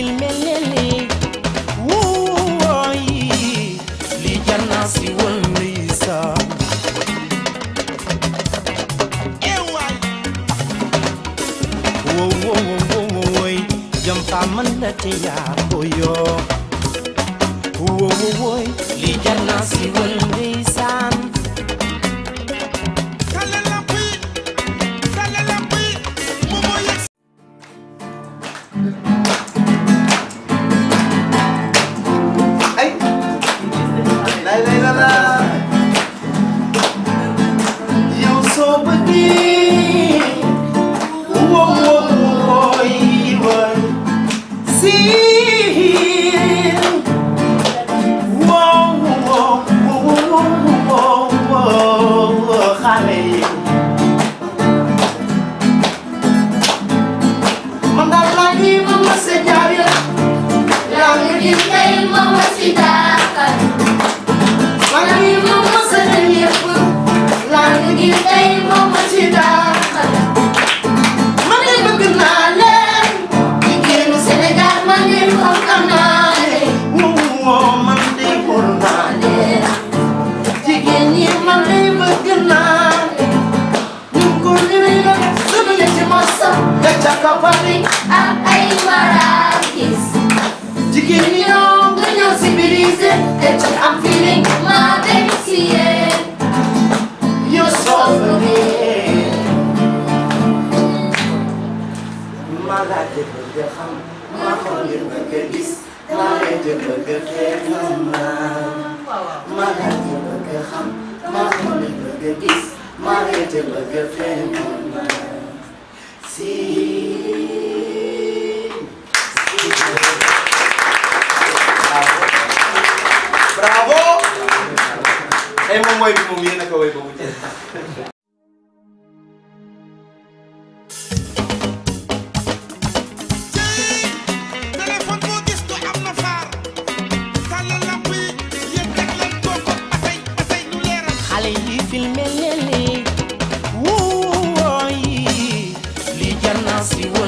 filmelele woyi li janna si wol ndeysa eway wo wo wo wo woy jam fa man la te yaa koyo Mandar la diva, mas se calha, já me diz bem, mamãe. coppati ak ay marakis jigéen ñi ñoom dañoo civilisé te ci am feeling maa dem si yéen yoo soobee maa laa jëmbal nga xam maa ko jëmbal nga gis maa lay jëmbal nga xeex maa laa jëmbal nga xam maa ko jëmbal nga gis maa lay jëmbal nga xeex See. Браво! Ема мој помина кога е бабутја.